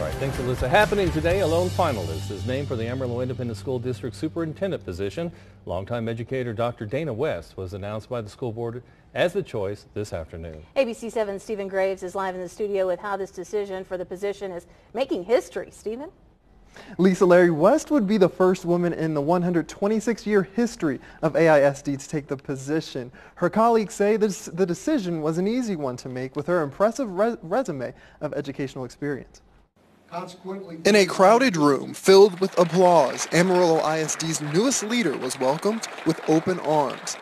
All right, thanks, Alyssa. Happening today, a lone finalist is named for the Amarillo Independent School District Superintendent position. Longtime educator Dr. Dana West was announced by the school board as the choice this afternoon. ABC 7's Stephen Graves is live in the studio with how this decision for the position is making history. Stephen? Lisa Larry West would be the first woman in the 126-year history of AISD to take the position. Her colleagues say this, the decision was an easy one to make with her impressive re resume of educational experience. In a crowded room filled with applause, Amarillo ISD's newest leader was welcomed with open arms.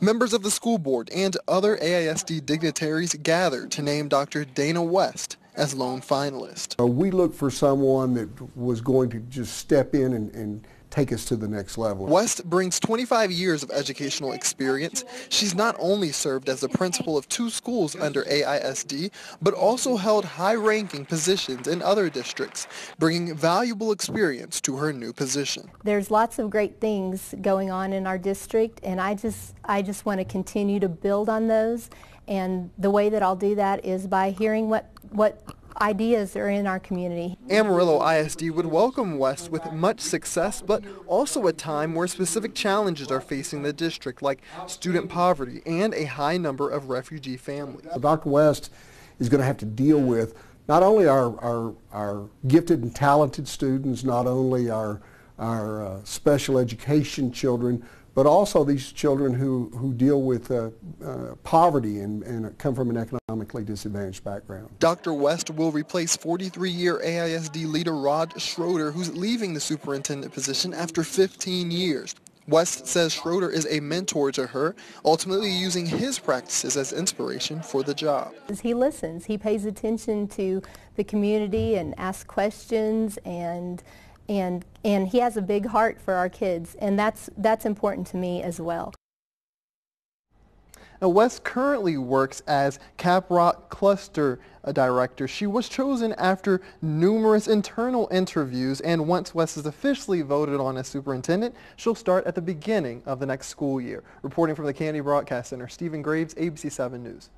Members of the school board and other AISD dignitaries gathered to name Dr. Dana West as lone finalist. Uh, we looked for someone that was going to just step in and, and take us to the next level. West brings 25 years of educational experience. She's not only served as the principal of two schools under AISD, but also held high-ranking positions in other districts, bringing valuable experience to her new position. There's lots of great things going on in our district, and I just, I just want to continue to build on those. And the way that I'll do that is by hearing what, what ideas are in our community. Amarillo ISD would welcome West with much success, but also a time where specific challenges are facing the district, like student poverty and a high number of refugee families. Dr. West is going to have to deal with not only our, our, our gifted and talented students, not only our, our uh, special education children, but also these children who, who deal with uh, uh, poverty and, and come from an economically disadvantaged background. Dr. West will replace 43-year AISD leader Rod Schroeder, who's leaving the superintendent position after 15 years. West says Schroeder is a mentor to her, ultimately using his practices as inspiration for the job. He listens. He pays attention to the community and asks questions and and and he has a big heart for our kids and that's that's important to me as well. Now, West currently works as Caprock Cluster uh, Director. She was chosen after numerous internal interviews, and once West is officially voted on as superintendent, she'll start at the beginning of the next school year. Reporting from the Kennedy Broadcast Center, Stephen Graves, ABC 7 News.